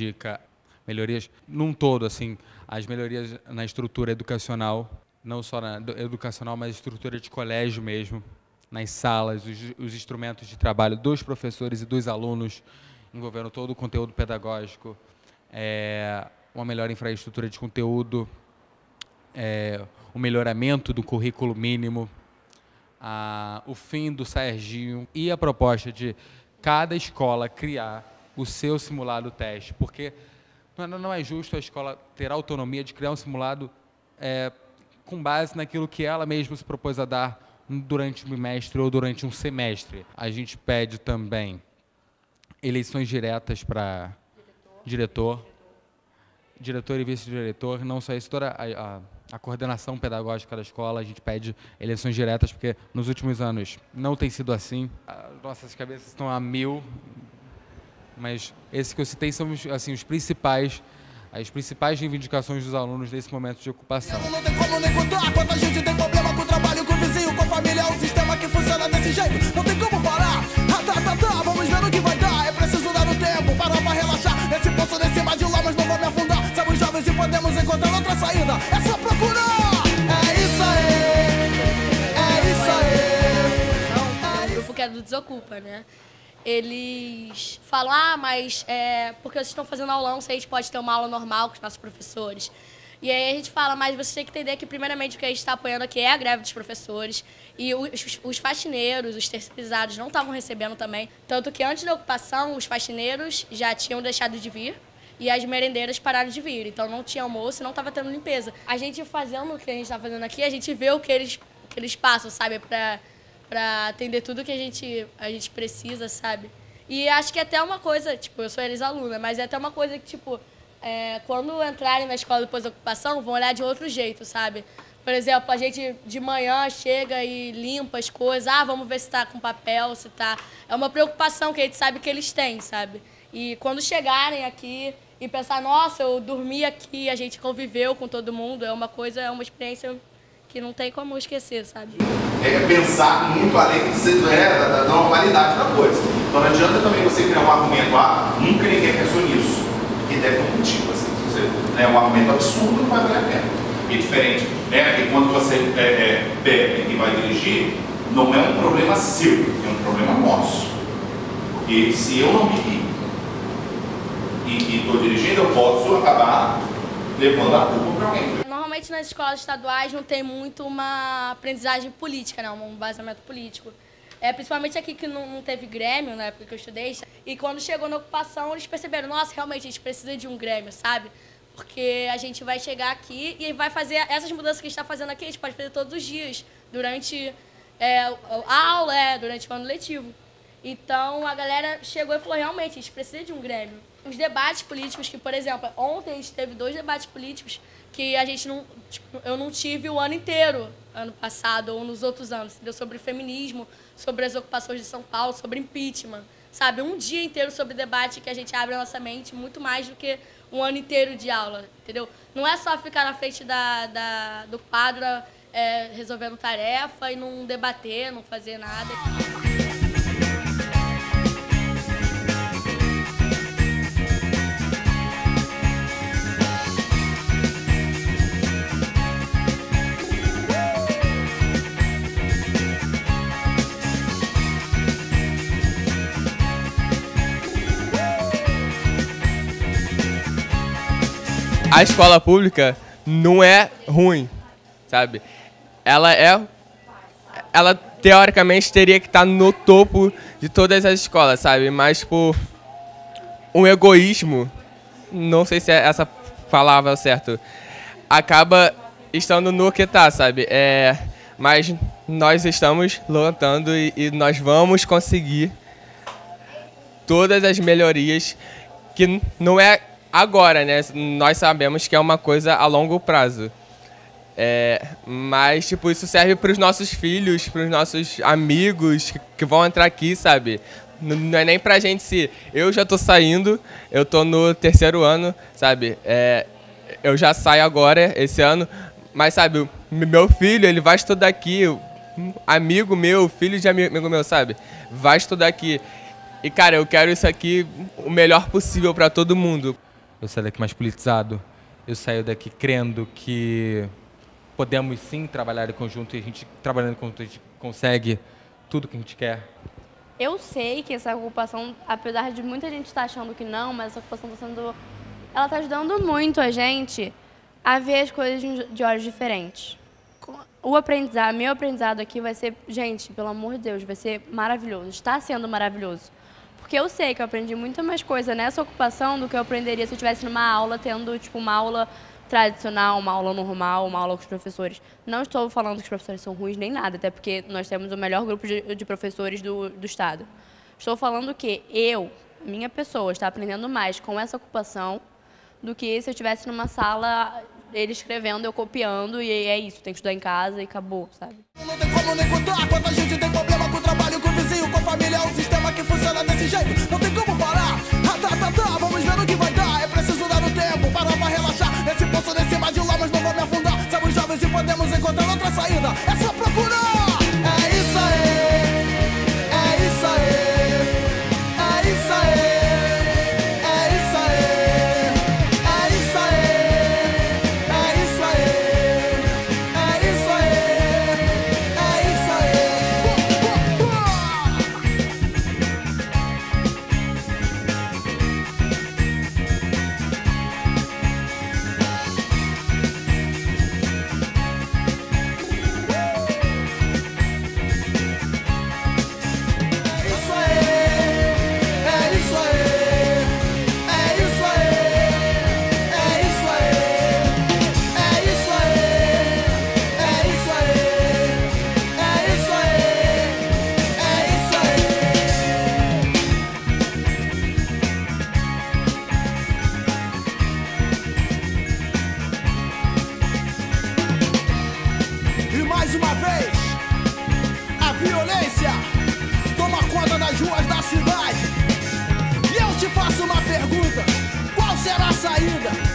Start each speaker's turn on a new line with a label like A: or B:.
A: indica melhorias? Num todo, assim, as melhorias na estrutura educacional, não só na educacional, mas estrutura de colégio mesmo, nas salas, os, os instrumentos de trabalho dos professores e dos alunos, envolvendo todo o conteúdo pedagógico, é, uma melhor infraestrutura de conteúdo, é, o melhoramento do currículo mínimo, a, o fim do Serginho e a proposta de cada escola criar o seu simulado teste, porque não é justo a escola ter autonomia de criar um simulado é, com base naquilo que ela mesma se propôs a dar durante um bimestre ou durante um semestre. A gente pede também eleições diretas para diretor. diretor, e vice-diretor, não só isso, toda a, a, a, coordenação pedagógica da escola, a gente pede eleições diretas, porque nos últimos anos não tem sido assim. As nossas cabeças estão a mil, mas esses que eu citei são assim, os principais as principais reivindicações dos alunos nesse momento de ocupação. Não tem como nem contar quanta gente tem problema com o trabalho, com o vizinho, com a família, é um sistema que funciona desse jeito. Não tem como parar. Ah, tá, tá, tá, vamos ver o que vai dar. É preciso dar um tempo, parar pra relaxar. Nesse poço desse mar de lá, mas não vou me afundar. Somos jovens e podemos encontrar outra saída. É só procurar. É isso aí.
B: É isso aí. O grupo que é do Desocupa, né? Eles falam, ah, mas é, porque vocês estão fazendo aulão, gente pode ter uma aula normal com os nossos professores. E aí a gente fala, mas você tem que entender que, primeiramente, o que a gente está apoiando aqui é a greve dos professores. E os, os faxineiros, os terceirizados, não estavam recebendo também. Tanto que antes da ocupação, os faxineiros já tinham deixado de vir e as merendeiras pararam de vir. Então não tinha almoço não estava tendo limpeza. A gente fazendo o que a gente está fazendo aqui, a gente vê o que eles, que eles passam, sabe? Para para atender tudo que a gente, a gente precisa, sabe? E acho que é até uma coisa, tipo, eu sou eles aluna, mas é até uma coisa que, tipo, é, quando entrarem na escola depois da ocupação, vão olhar de outro jeito, sabe? Por exemplo, a gente de manhã chega e limpa as coisas, ah, vamos ver se está com papel, se está... É uma preocupação que a gente sabe que eles têm, sabe? E quando chegarem aqui e pensar, nossa, eu dormi aqui, a gente conviveu com todo mundo, é uma coisa, é uma experiência que não tem como esquecer, sabe?
C: É pensar muito além do, é, da, da, normalidade da coisa. Então não adianta também você criar um argumento, ah, nunca ninguém pensou nisso, que deve ter um motivo, assim, você, né, um argumento absurdo não vai valer a pena. E diferente, né, que quando você é, é, bebe e vai dirigir, não é um problema seu, é um problema nosso. Porque se eu não me e estou dirigindo, eu posso acabar levando a culpa para alguém.
B: Normalmente nas escolas estaduais não tem muito uma aprendizagem política, né? um baseamento político. É, principalmente aqui que não, não, teve Grêmio na época que eu estudei. E quando chegou na ocupação, eles perceberam, nossa, realmente a gente precisa de um Grêmio, sabe? Porque a gente vai chegar aqui e vai fazer essas mudanças que a gente está fazendo aqui, a gente pode fazer todos os dias, durante é, a aula, é, durante o ano letivo. Então a galera chegou e falou, realmente, a gente precisa de um Grêmio os debates políticos que, por exemplo, ontem a gente teve dois debates políticos que a gente não, tipo, eu não tive o ano inteiro, ano passado ou nos outros anos, entendeu? Sobre feminismo, sobre as ocupações de São Paulo, sobre impeachment, sabe? Um dia inteiro sobre debate que a gente abre a nossa mente muito mais do que um ano inteiro de aula, entendeu? Não é só ficar na frente da, da do quadro é, resolvendo tarefa e não debater, não fazer nada.
D: A escola pública não é ruim, sabe? Ela é. Ela teoricamente teria que estar no topo de todas as escolas, sabe? Mas por um egoísmo, não sei se é essa palavra certa, acaba estando no que tá, sabe? É, mas nós estamos lutando e, e nós vamos conseguir todas as melhorias que não é agora, né? Nós sabemos que é uma coisa a longo prazo. É, mas, tipo, isso serve para os nossos filhos, para os nossos amigos que, que, vão entrar aqui, sabe? Não é nem pra gente se. Eu já tô saindo, eu tô no terceiro ano, sabe? É, eu já saio agora, esse ano, mas, sabe, meu filho, ele vai estudar aqui, amigo meu, filho de amigo meu, sabe? Vai estudar aqui. E, cara, eu quero isso aqui o melhor possível para todo mundo.
A: Eu saio daqui mais politizado, eu saio daqui crendo que podemos sim trabalhar em conjunto e a gente, trabalhando em conjunto, a gente consegue tudo que a gente quer.
E: Eu sei que essa ocupação, apesar de muita gente estar achando que não, mas essa ocupação está sendo. Ela está ajudando muito a gente a ver as coisas de olhos diferentes. O aprendizado, meu aprendizado aqui vai ser, gente, pelo amor de Deus, vai ser maravilhoso. Está sendo maravilhoso. Porque eu sei que eu aprendi muito mais coisa nessa ocupação do que eu aprenderia se eu estivesse numa aula, tendo, tipo, uma aula tradicional, uma aula normal, uma aula com os professores. Não estou falando que os professores são ruins nem nada, até porque nós temos o melhor grupo de, de professores do, do Estado. Estou falando que eu, minha pessoa, está aprendendo mais com essa ocupação do que se eu estivesse numa sala ele escrevendo, eu copiando, e é isso, tem que estudar em casa e acabou, sabe? Não tem como nem contar quanta gente tem problema com o trabalho, com o vizinho, com a família, é um sistema que funciona desse jeito, não tem como parar. Ah, tá, tá, tá, vamos ver no que vai dar, é preciso dar o tempo, parar pra relaxar, nesse poço, nesse mar de mas não vou me afundar, somos jovens e podemos encontrar outra saída, é só ruas da cidade. E eu te faço uma pergunta: qual será a saída?